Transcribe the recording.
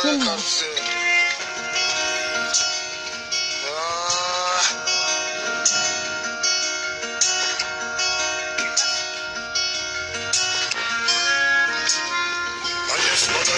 Ah. still. But